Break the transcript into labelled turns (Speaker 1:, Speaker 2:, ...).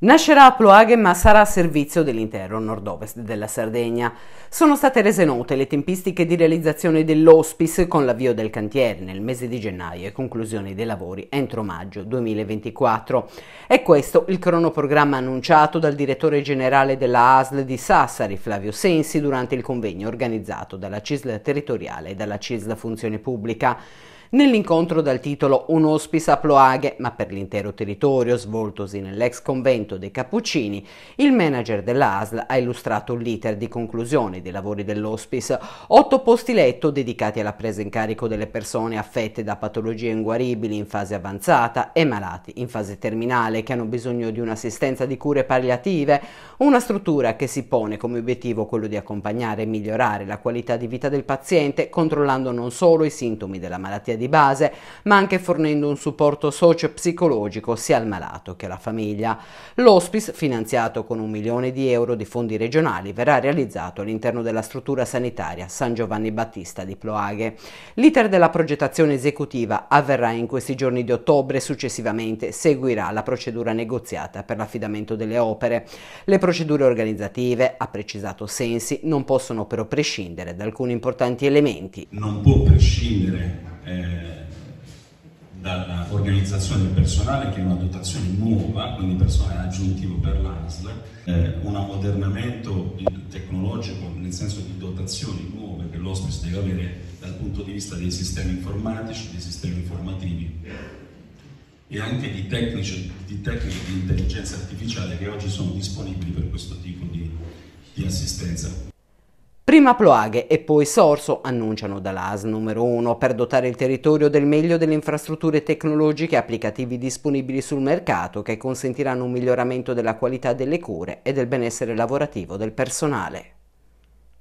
Speaker 1: Nascerà a Ploaghe ma sarà a servizio dell'intero nord-ovest della Sardegna. Sono state rese note le tempistiche di realizzazione dell'hospice con l'avvio del cantiere nel mese di gennaio e conclusione dei lavori entro maggio 2024. È questo il cronoprogramma annunciato dal direttore generale della ASL di Sassari, Flavio Sensi, durante il convegno organizzato dalla CISL territoriale e dalla CISL Funzione Pubblica. Nell'incontro dal titolo Un hospice a Ploaghe, ma per l'intero territorio, svoltosi nell'ex convento dei Cappuccini, il manager dell'ASL ha illustrato l'iter di conclusione dei lavori dell'hospice, otto posti letto dedicati alla presa in carico delle persone affette da patologie inguaribili in fase avanzata e malati in fase terminale che hanno bisogno di un'assistenza di cure palliative, una struttura che si pone come obiettivo quello di accompagnare e migliorare la qualità di vita del paziente, controllando non solo i sintomi della malattia di base, ma anche fornendo un supporto socio-psicologico sia al malato che alla famiglia. L'hospice, finanziato con un milione di euro di fondi regionali, verrà realizzato all'interno della struttura sanitaria San Giovanni Battista di Ploaghe. L'iter della progettazione esecutiva avverrà in questi giorni di ottobre e successivamente seguirà la procedura negoziata per l'affidamento delle opere. Le procedure organizzative, ha precisato Sensi, non possono però prescindere da alcuni importanti elementi.
Speaker 2: Non può prescindere eh, dall'organizzazione del personale che è una dotazione nuova, quindi personale aggiuntivo per l'ASL, eh, un ammodernamento tecnologico nel senso di dotazioni nuove che l'ospite deve avere dal punto di vista dei sistemi informatici, dei sistemi informativi e anche di, tecnici, di tecniche di intelligenza artificiale che oggi sono disponibili per questo tipo di, di assistenza.
Speaker 1: Prima Ploaghe e poi Sorso annunciano dall'AS numero 1 per dotare il territorio del meglio delle infrastrutture tecnologiche e applicativi disponibili sul mercato che consentiranno un miglioramento della qualità delle cure e del benessere lavorativo del personale.